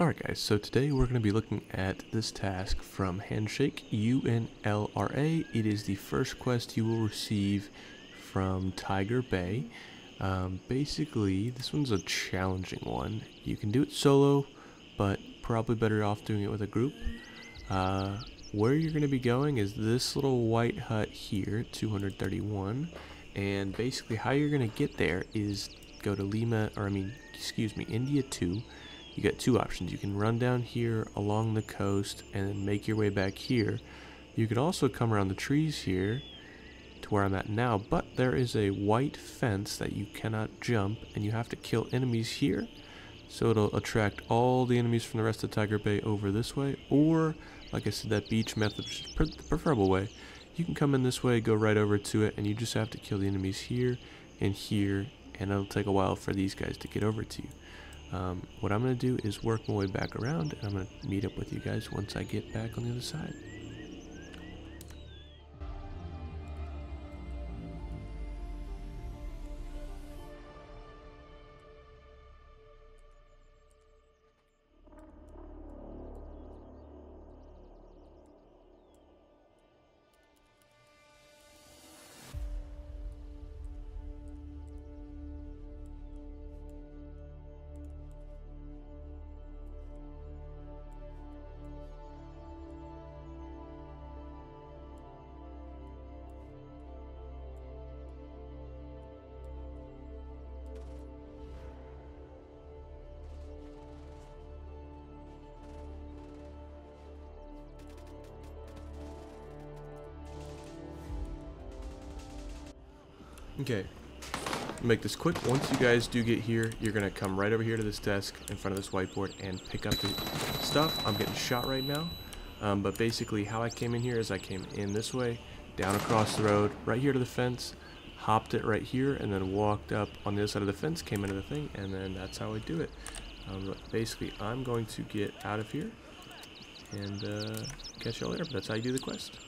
Alright guys, so today we're going to be looking at this task from Handshake UNLRA. It is the first quest you will receive from Tiger Bay. Um, basically, this one's a challenging one. You can do it solo, but probably better off doing it with a group. Uh, where you're going to be going is this little white hut here, 231. And basically how you're going to get there is go to Lima, or I mean, excuse me, India 2 you got two options. You can run down here along the coast and make your way back here. You could also come around the trees here to where I'm at now, but there is a white fence that you cannot jump and you have to kill enemies here. So it'll attract all the enemies from the rest of Tiger Bay over this way, or like I said, that beach method, which is the preferable way. You can come in this way, go right over to it, and you just have to kill the enemies here and here, and it'll take a while for these guys to get over to you. Um, what I'm going to do is work my way back around and I'm going to meet up with you guys once I get back on the other side. Okay, make this quick. Once you guys do get here, you're going to come right over here to this desk in front of this whiteboard and pick up the stuff. I'm getting shot right now. Um, but basically how I came in here is I came in this way, down across the road, right here to the fence, hopped it right here, and then walked up on the other side of the fence, came into the thing, and then that's how I do it. Um, but basically, I'm going to get out of here and uh, catch y'all later. But that's how you do the quest.